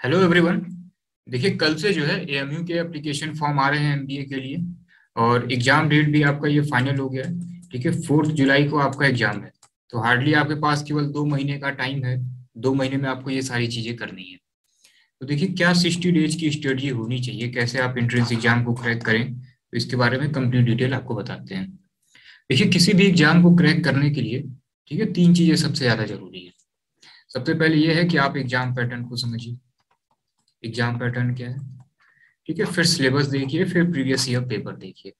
Hello everyone देखिए, कल से जो है एएमयू के एप्लीकेशन फॉर्म आ रहे हैं एमबीए के लिए और एग्ज़ाम डेट भी आपका ये फाइनल हो गया है। ठीक है फोर्थ जुलाई को आपका एग्ज़ाम है। तो हार्डली आपके पास केवल दो महीने का टाइम है। दो महीने में आपको ये सारी चीज़ें करनी है। तो देखिए, क्या सिक्सटी डेज़ की स्ट्रेटजी होनी चाहिए? कैसे आप एंट्रेंस एग्ज़ाम को क्रैक करें? तो इसके बारे में कंप्लीट डिटेल आपको बताते हैं। देखिए, किसी भी एग्ज़ाम को क्रैक करने के लिए, ठीक है, तीन चीज़ें सबसे ज़्यादा ज़रूरी है। सबसे पहले ये है कि आप एग्ज़ाम पैटर्न को समझिए। एग्ज़ाम पैटर्न क्या है? ठीक है, फिर सिलेबस देखिए, फिर प्रीवियस ईयर पेपर देखिए।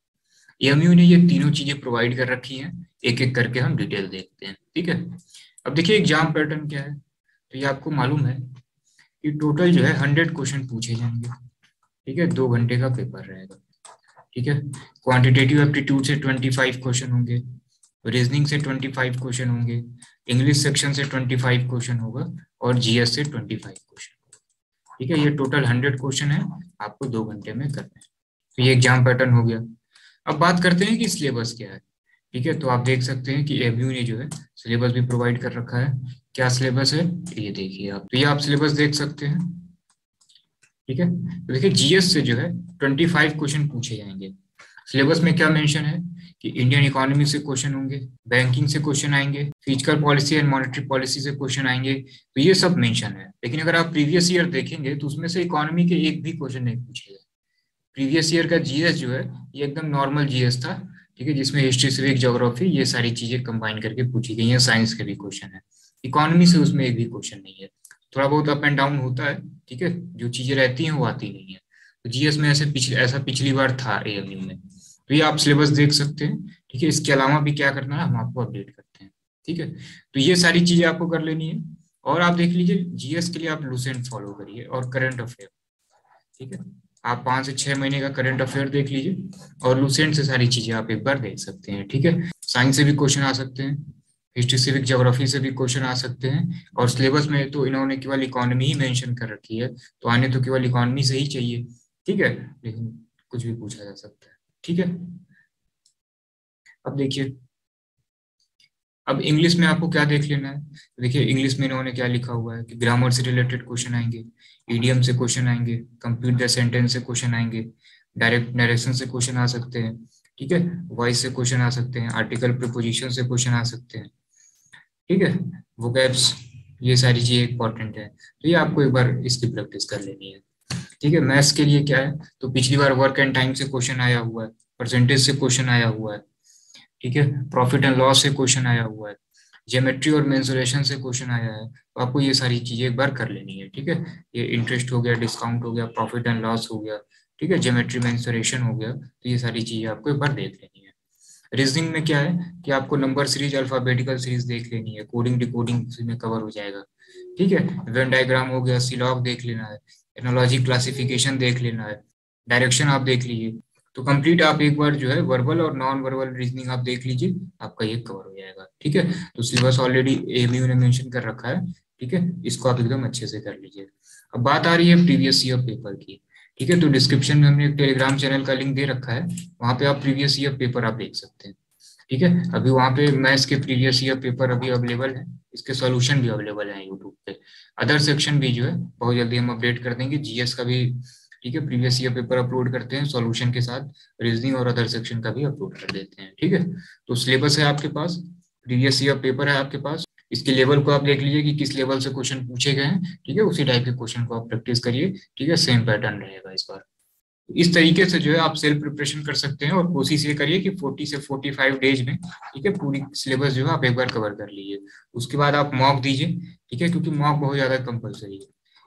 एमयू ने ये तीनों चीज़ें प्रोवाइड कर रखी हैं एक एक करके हम डिटेल देखते हैं, ठीक है? अब देखिए एग्ज़ाम पैटर्न क्या है? तो ये आपको मालूम है कि टोटल जो है हंड्रेड क्वेश्चन पूछे जाएँगे, ठीक है? दो घंटे का पेपर रहेगा, ठीक है? क्वांटिटेटिव एप्टीट्यूड से ट्वेंटी फाइव क्वेश्चन होंगे रीजनिंग से ट्वेंटी फाइव क्वेश्चन होंगे इंग्लिश सेक्शन से ट्वेंटी फाइव क्वेश्चन होगा, और जीएस से ट्वेंटी फाइव क्वेश्चन ठीक है, ये टोटल हंड्रेड क्वेश्चन है, आपको दो घंटे में करना है। तो ये एग्ज़ाम पैटर्न हो गया। अब बात करते हैं कि सिलेबस क्या है। ठीक है तो आप देख सकते हैं कि एबीयू ने जो है सिलेबस भी प्रोवाइड कर रखा है। क्या सिलेबस है? ये देखिए आप। तो ये आप सिलेबस देख सकते हैं। ठीक है तो देखिए जीएस से जो है ट्वेंटी फाइव क्वेश्चन पूछे जाएँगे। सिलेबस में क्या मेंशन है? कि इंडियन इकोनॉमी से क्वेश्चन होंगे बैंकिंग से क्वेश्चन आएँगे physical policy and monetary policy से क्वेश्चन आएँगे तो ये सब मेंशन है। लेकिन अगर आप प्रीवियस ईयर देखेंगे तो उसमें से इकोनॉमी के एक भी क्वेश्चन नहीं पूछे गए। प्रीवियस ईयर का जीएस जो है, ये एकदम नॉर्मल जीएस था, ठीक है, जिसमें हिस्ट्री सिविक जोग्राफी ये सारी चीज़ें कंबाइन करके पूछी गई है साइंस के भी क्वेश्चन है। इकोनॉमी से उसमें एक भी क्वेश्चन नहीं है। थोड़ा बहुत अप एंड डाउन होता है, ठीक है, जो चीज़ें रहती हैं, वो आती नहीं है। तो जीएस में ऐसे पिछले ऐसा पिछली बार था एएमयू में। तो ये आप सिलेबस देख सकते हैं, ठीक है? इसके अलावा भी क्या करना है, हम आपको अपडेट करते हैं, ठीक है? तो ये सारी चीज़ें आपको कर लेनी है, और आप देख लीजिए जीएस के लिए आप लूसेंट फॉलो करिए, और करंट अफेयर ठीक है? आप पाँच से छह महीने का करंट अफेयर देख लीजिए, और लूसेंट से सारी चीज़ें आप एक बार देख सकते हैं, ठीक है? साइंस से भी क्वेश्चन आ सकते हैं हिस्ट्री सिविक जोग्राफी से भी क्वेश्चन आ सकते हैं, और सिलेबस में तो इन्होंने केवल इकोनॉमी ही मेंशन कर रखी है तो आने तो केवल इकोनॉमी से ही चाहिए, ठीक है? लेकिन कुछ भी पूछा जा सकता है। ठीक है? अब देखिए। अब इंग्लिश में आपको क्या देख लेना है? देखिए इंग्लिश में इन्होंने क्या लिखा हुआ है कि ग्रामर से रिलेटेड क्वेश्चन आएँगे ईडीएम से क्वेश्चन आएँगे कंप्लीट द सेंटेंस से क्वेश्चन आएँगे डायरेक्ट डायरेक्शन से क्वेश्चन आ सकते हैं, ठीक है? वॉइस से क्वेश्चन आ सकते हैं आर्टिकल प्रिपोजिशन से क्वेश्चन आ सकते हैं, ठीक है? वोकैब्स ये सारी चीज़ें इंपॉर्टेंट है। तो ये आपको एक बार इसकी प्रैक्टिस कर लेनी है। ठीक है मैथ्स के लिए क्या है? तो पिछली बार वर्क एंड टाइम से क्वेश्चन आया हुआ है परसेंटेज से क्वेश्चन आया हुआ है, ठीक है? प्रॉफिट एंड लॉस से क्वेश्चन आया हुआ है जेमेट्री और मेंसुरेशन से क्वेश्चन आया है तो आपको ये सारी चीज़ें एक बार कर लेनी है, ठीक है? ये इंटरेस्ट हो गया डिस्काउंट हो गया प्रॉफिट एंड लॉस हो गया, ठीक है? जेमेट्री मेंसुरेशन हो गया तो ये सारी चीज़ें आपको एक बार देख लेनी है। रीजनिंग में क्या है कि आपको नंबर सीरीज़ अल्फाबेटिकल सीरीज़ देख लेनी है कोडिंग डिकोडिंग में कवर हो जाएगा, ठीक है? वेन डायग्राम हो गया सिलॉग देख लेना है एनोलॉजी क्लासिफिकेशन देख लेना है डायरेक्शन आप देख लीजिए। तो कंप्लीट आप एक बार जो है वर्बल और नॉन वर्बल रीजनिंग आप देख लीजिए, आपका ये कवर हो जाएगा, ठीक है? तो सिलेबस ऑलरेडी एमयू ने मेंशन कर रखा है, ठीक है? इसको आप एकदम अच्छे से कर लीजिए। अब बात आ रही है प्रीवियस ईयर पेपर की, ठीक है? तो डिस्क्रिप्शन में हमने एक टेलीग्राम चैनल का लिंक दे रखा है, वहाँ पे आप प्रीवियस ईयर पेपर आप देख सकते हैं। ठीक है? अभी वहाँ पे मैथ्स के प्रीवियस ईयर पेपर अभी अवेलेबल है। इसके सॉल्यूशन भी अवेलेबल है यूट्यूब पे। अदर सेक्शन भी जो है, बहुत जल्दी हम अपडेट कर देंगे। जीएस का भी, ठीक है प्रीवियस ईयर पेपर अपलोड करते हैं सॉल्यूशन के साथ। रीजनिंग और अदर सेक्शन का भी अपलोड कर देते हैं, ठीक है? तो सिलेबस है आपके पास प्रीवियस ईयर पेपर है आपके पास। इसके लेवल को आप देख लीजिए कि किस लेवल से क्वेश्चन पूछे गए हैं, ठीक है? उसी टाइप के क्वेश्चन को आप प्रैक्टिस करिए, ठीक है? सेम पैटर्न रहेगा इस बार। इस तरीके से जो है आप सेल्फ प्रिपरेशन कर सकते हैं और कोशिश ये करिए कि 40 से 45 डेज़ में, ठीक है, पूरी सिलेबस जो है आप एक बार कवर कर लीजिए। उसके बाद आप मॉक दीजिए, ठीक है, क्योंकि मॉक बहुत ज़्यादा कंपलसरी है,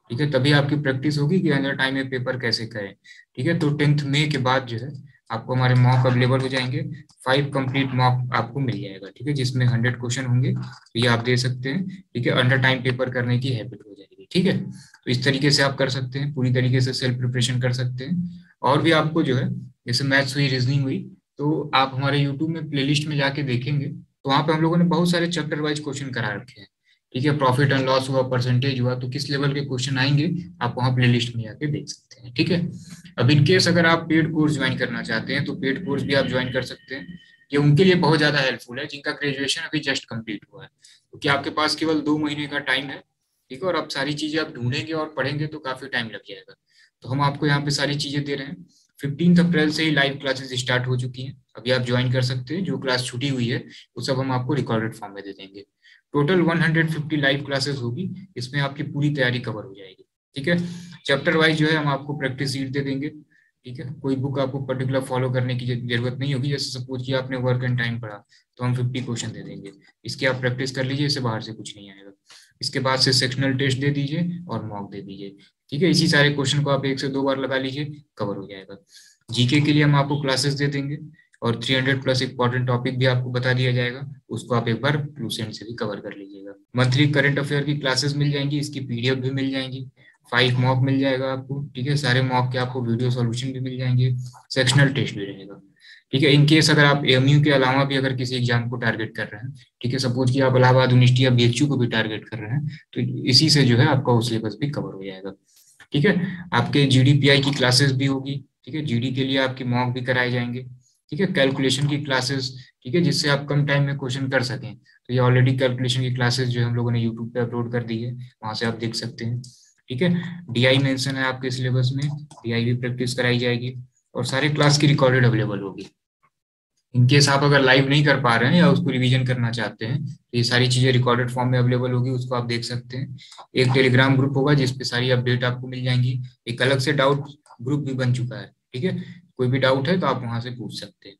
ठीक है, तभी आपकी प्रैक्टिस होगी कि अंदर टाइम में पेपर कैसे करें, ठीक है। तो टेंथ मे के बाद जो है आपको हमारे मॉक अवेलेबल हो जाएँगे फाइव कंप्लीट मॉक आपको मिल जाएगा, ठीक है, जिसमें हंड्रेड क्वेश्चन होंगे तो ये आप दे सकते हैं, ठीक है अंडर टाइम पेपर करने की हैबिट हो जाएगी। ठीक है? तो इस तरीके से आप कर सकते हैं, पूरी तरीके से सेल्फ प्रिपरेशन कर सकते हैं। और भी आपको जो है, जैसे मैथ्स हुई रीजनिंग हुई तो आप हमारे यूट्यूब में प्लेलिस्ट में जाके देखेंगे तो वहाँ पे हम लोगों ने बहुत सारे चैप्टर वाइज क्वेश्चन करा रखे हैं। ठीक है? प्रॉफिट एंड लॉस हुआ परसेंटेज हुआ तो किस लेवल के क्वेश्चन आएँगे, आप वहाँ प्ले लिस्ट में जाके देख सकते हैं। ठीक है? अब इन केस अगर आप पेड कोर्स ज्वाइन करना चाहते हैं तो पेड कोर्स भी आप ज्वाइन कर सकते हैं। ये उनके लिए बहुत ज़्यादा हेल्पफुल है, जिनका ग्रेजुएशन अभी जस्ट कंप्लीट हुआ है। क्योंकि तो आपके पास केवल दो महीने का टाइम है? ठीक है, और अब सारी चीज़ें आप ढूंढेंगे और पढ़ेंगे तो काफ़ी टाइम लग जाएगा। तो हम आपको यहाँ पे सारी चीज़ें दे रहे हैं। फिफ्टीन अप्रैल से ही लाइव क्लासेस स्टार्ट हो चुकी हैं। अभी आप ज्वाइन कर सकते हैं। जो क्लास छुटी हुई है, वो सब हम आपको रिकॉर्डेड फॉर्म में दे देंगे। टोटल 150 लाइव क्लासेस होगी। इसमें आपकी पूरी तैयारी कवर हो जाएगी। ठीक है? चैप्टर वाइज जो है, हम आपको प्रैक्टिस सीट दे देंगे। ठीक है? कोई बुक आपको पर्टिकुलर फॉलो करने की ज़रूरत नहीं होगी। जैसे सपोज़ कि आपने वर्क एंड टाइम पढ़ा तो हम 50 क्वेश्चन दे देंगे। इसके आप प्रैक्टिस कर लीजिए, इससे बाहर से कुछ नहीं आएगा। इसके बाद से सेक्शनल टेस्ट दे दीजिए और मॉक दे दीजिए। ठीक है, इसी सारे क्वेश्चन को आप एक से दो बार लगा लीजिए कवर हो जाएगा। जीके के लिए हम आपको क्लासेस दे देंगे और 300 प्लस इंपॉर्टेंट टॉपिक भी आपको बता दिया जाएगा, उसको आप एक बार लूसेंट से भी कवर कर लीजिएगा। मंथली करंट अफेयर की क्लासेस मिल जाएँगी, इसकी पीडीएफ भी मिल जाएँगी फाइव मॉक मिल जाएगा आपको, ठीक है, सारे मॉक के आपको वीडियो सॉल्यूशन भी मिल जाएँगे सेक्शनल टेस्ट भी रहेगा। ठीक है इन केस अगर आप एमयू के अलावा भी अगर किसी एग्ज़ाम को टारगेट कर रहे हैं, ठीक है सपोज़ कि आप इलाहाबाद यूनिवर्सिटी या बीएचयू को भी टारगेट कर रहे हैं तो इसी से जो है आपका वो सिलेबस भी कवर हो जाएगा। ठीक है, आपके जीडीपीआई की क्लासेस भी होगी, ठीक है जीडी के लिए आपकी मॉक भी कराए जाएँगे, ठीक है कैलकुलेशन की क्लासेस ठीक है, जिससे आप कम टाइम में क्वेश्चन कर सकें। तो ये ऑलरेडी कैलकुलेशन की क्लासेस जो हम लोगों ने यूट्यूब पे अपलोड कर दी है, वहाँ से आप देख सकते हैं। ठीक है डीआई मेंशन है आपके सिलेबस में डीआई भी प्रैक्टिस कराई जाएगी और सारे क्लास की रिकॉर्डेड अवेलेबल होगी। इनकेस आप अगर लाइव नहीं कर पा रहे हैं या उसको रिवीजन करना चाहते हैं तो ये सारी चीज़ें रिकॉर्डेड फॉर्म में अवेलेबल होगी, उसको आप देख सकते हैं। एक टेलीग्राम ग्रुप होगा जिसपे सारी अपडेट आपको मिल जाएँगी। एक अलग से डाउट ग्रुप भी बन चुका है, ठीक है? कोई भी डाउट है तो आप वहाँ से पूछ सकते हैं।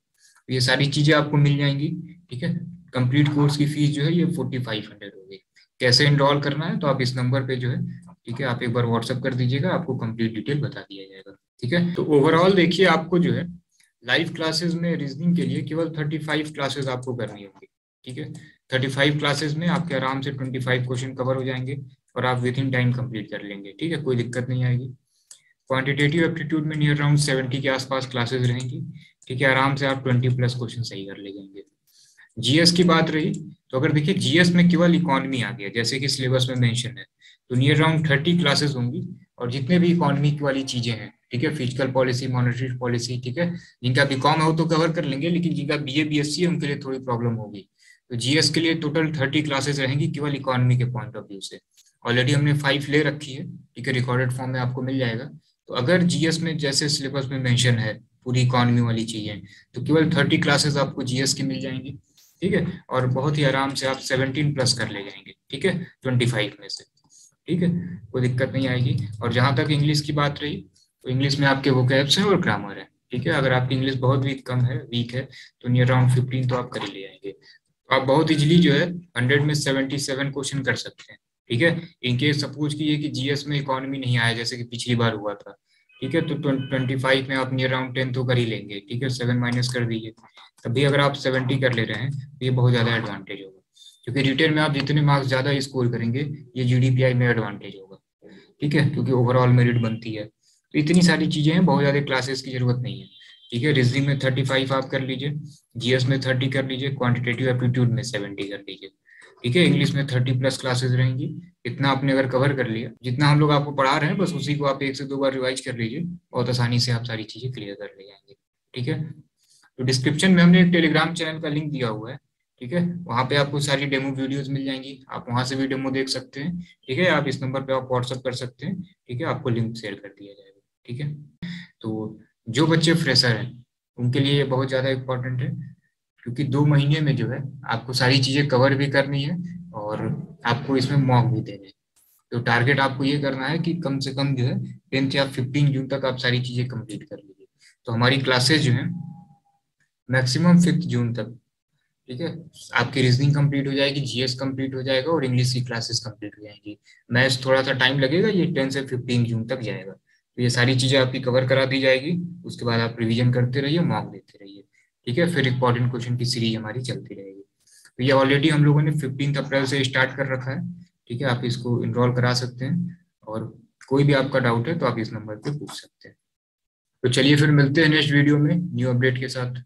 ये सारी चीज़ें आपको मिल जाएँगी, ठीक है? कंप्लीट कोर्स की फ़ीस जो है, ये फोर्टी फाइव हंड्रेड होगी कैसे इनरोल करना है तो आप इस नंबर पे जो है, ठीक है? आप एक बार व्हाट्सअप कर दीजिएगा, आपको कंप्लीट डिटेल बता दिया जाएगा, ठीक है? तो ओवरऑल देखिए, आपको जो है लाइव क्लासेस में रीजनिंग के लिए केवल थर्टी फाइव क्लासेस आपको करनी होगी, ठीक है? थर्टी फाइव क्लासेस में आपके आराम से ट्वेंटी फाइव क्वेश्चन कवर हो जाएँगे और आप विद इन टाइम कंप्लीट कर लेंगे, ठीक है? कोई दिक्कत नहीं आएगी। क्वांटिटेटिव एप्टीट्यूड में नियर अराउंड सेवेंटी के आसपास क्लासेस रहेंगी, ठीक है? आराम से आप ट्वेंटी प्लस क्वेश्चन सही कर ले जाएँगे जीएस की बात रही तो अगर देखिए जीएस में केवल इकोनॉमी आ गया, जैसे कि सिलेबस में मेंशन है तो नियर अराउंड थर्टी क्लासेस होंगी और जितने भी इकोनॉमी वाली चीज़ें हैं ठीक है फ़िज़िकल पॉलिसी मॉनिटरी पॉलिसी ठीक है? जिनका बीकॉम है वो तो कवर कर लेंगे, लेकिन जिनका B A B S C है, उनके लिए थोड़ी प्रॉब्लम होगी। तो जीएस के लिए टोटल थर्टी क्लासेस रहेंगी केवल इकोनॉमी के पॉइंट ऑफ़ व्यू से। ऑलरेडी हमने फाइव ले रखी है, ठीक है? रिकॉर्डेड फॉर्म में आपको मिल जाएगा। तो अगर जीएस में जैसे सिलेबस में मेंशन है, पूरी इकोनॉमी वाली चीज़ें तो केवल थर्टी क्लासेस आपको जीएस की मिल जाएँगी, ठीक है? और बहुत ही आराम से आप सेवनटीन प्लस कर ले जाएँगे, ठीक है? ट्वेंटी फाइव में से, ठीक है? कोई दिक्कत नहीं आएगी। और जहाँ तक इंग्लिश की बात रही तो इंग्लिश में आपके वो कैप्स है और ग्रामर है, ठीक है? अगर आपकी इंग्लिश बहुत वीक कम है वीक है तो नियर अराउंड फिफ्टीन तो आप कर ही ले आएँगे। तो आप बहुत इजिली जो है हंड्रेड में सेवेंटी सेवन क्वेश्चन कर सकते हैं, ठीक है? इनकेस सपोज़ की कि जीएस में इकोनॉमी नहीं आया, जैसे कि पिछली बार हुआ था, ठीक है? तो ट्वेंटी फाइव में आप नियर अराउंड टेन तो कर ही लेंगे, ठीक है? सेवन माइनस कर दीजिए। तभी अगर आप सेवेंटी कर ले रहे हैं तो ये बहुत ज़्यादा एडवांटेज होगा, क्योंकि रिटेन में आप जितने मार्क्स ज़्यादा स्कोर करेंगे, ये जीडीपीआई में एडवांटेज होगा, ठीक है? क्योंकि ओवरऑल मेरिट बनती है। तो इतनी सारी चीज़ें हैं, बहुत ज़्यादा क्लासेस की ज़रूरत नहीं है। ठीक है रीजनिंग में थर्टी फाइव आप कर लीजिए जीएस में थर्टी कर लीजिए क्वांटिटेटिव एप्टीट्यूड में सेवेंटी कर लीजिए। ठीक है इंग्लिश में थर्टी प्लस क्लासेस रहेंगी, इतना आपने अगर कवर कर लिया, जितना हम लोग आपको पढ़ा रहे हैं, बस उसी को आप एक से दो बार रिवाइज कर लीजिए, बहुत आसानी से आप सारी चीज़ें क्लियर कर ले जाएँगे। ठीक है तो डिस्क्रिप्शन में हमने एक टेलीग्राम चैनल का लिंक दिया हुआ है। ठीक है, वहाँ पे आपको सारी डेमो वीडियोस मिल जाएँगी, आप वहाँ से भी डेमो देख सकते हैं। ठीक है, आप इस नंबर पे आप व्हाट्सअप कर सकते हैं। ठीक है, आपको लिंक शेयर कर दिया जाएगा। ठीक है? तो जो बच्चे फ्रेशर हैं, उनके लिए ये बहुत ज़्यादा इम्पोर्टेंट है, क्योंकि दो महीने में जो है, आपको सारी चीज़ें कवर भी करनी है और आपको इसमें मॉक भी देने तो टारगेट आपको ये करना है कि कम से कम जो है टेंथ या फिफ्टीन जून तक आप सारी चीज़ें कंप्लीट कर लीजिए। तो हमारी क्लासेस जो है मैक्सिमम फिफ्थ जून तक, ठीक है? आपकी रीजनिंग कंप्लीट हो जाएगी जीएस कंप्लीट हो जाएगा और इंग्लिश की क्लासेस कंप्लीट हो जाएँगी। मैथ्स थोड़ा सा टाइम लगेगा, ये टेन से फिफ्टीन जून तक जाएगा। तो ये सारी चीज़ें आपकी कवर करा दी जाएगी। उसके बाद आप रिविजन करते रहिए मॉक देते रहिए। ठीक है? फिर इंपॉर्टेंट क्वेश्चन की सीरीज़ हमारी चलती रहेगी। तो ये ऑलरेडी हम लोगों ने फिफ्टीन अप्रैल से स्टार्ट कर रखा है। ठीक है? आप इसको इनरोल करा सकते हैं। और कोई भी आपका डाउट है तो आप इस नंबर पे पूछ सकते हैं। तो चलिए फिर मिलते हैं नेक्स्ट वीडियो में न्यू अपडेट के साथ।